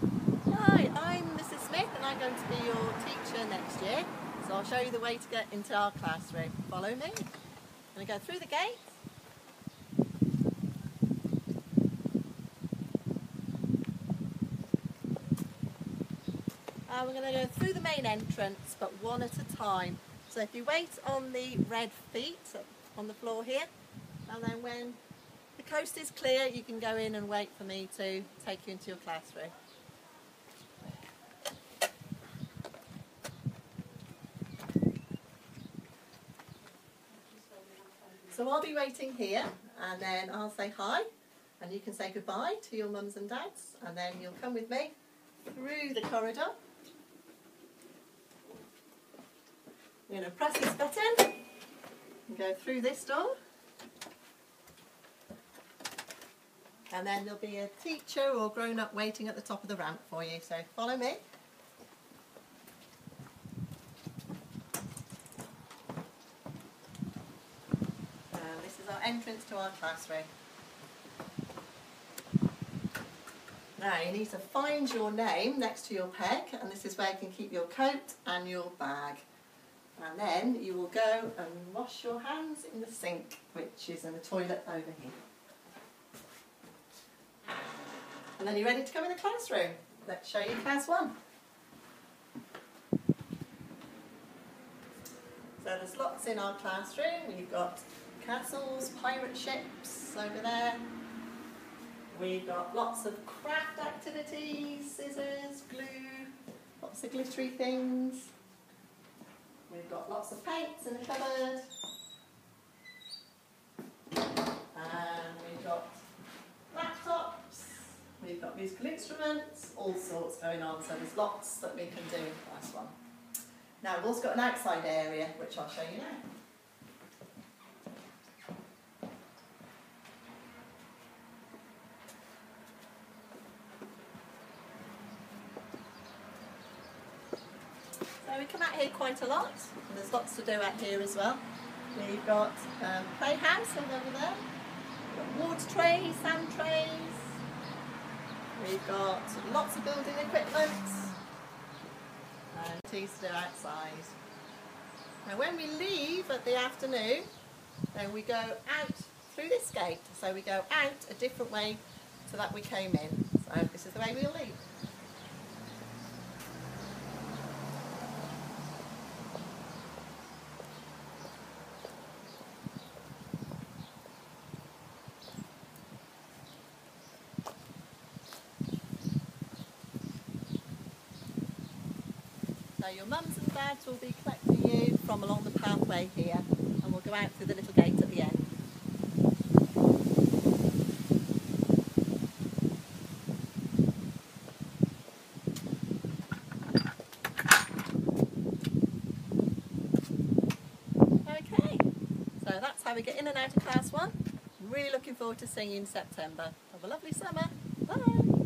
Hi, I'm Mrs Smith and I'm going to be your teacher next year. So I'll show you the way to get into our classroom. Follow me. I'm going to go through the gate. And we're going to go through the main entrance but one at a time. So if you wait on the red feet on the floor here and then when the coast is clear you can go in and wait for me to take you into your classroom. So I'll be waiting here and then I'll say hi and you can say goodbye to your mums and dads and then you'll come with me through the corridor. We're going to press this button and go through this door. And then there'll be a teacher or grown up waiting at the top of the ramp for you. So follow me. our entrance to our classroom. Now you need to find your name next to your peg and this is where you can keep your coat and your bag. And then you will go and wash your hands in the sink which is in the toilet over here. And then you're ready to come in the classroom. Let's show you class one. So there's lots in our classroom. We've got castles, pirate ships over there. We've got lots of craft activities, scissors, glue, lots of glittery things. We've got lots of paints in the cupboard. And we've got laptops, we've got musical instruments, all sorts going on, so there's lots that we can do in class one. Now we've also got an outside area, which I'll show you now. So we come out here quite a lot. And there's lots to do out here as well. We've got um, playhouse over there. We've got water trays, sand trays. We've got lots of building equipment. And things to do outside. Now when we leave at the afternoon, then we go out through this gate. So we go out a different way to that we came in. So this is the way we'll leave. Uh, your mums and dads will be collecting you from along the pathway here and we'll go out through the little gate at the end. Okay, so that's how we get in and out of class one. Really looking forward to seeing you in September. Have a lovely summer. Bye.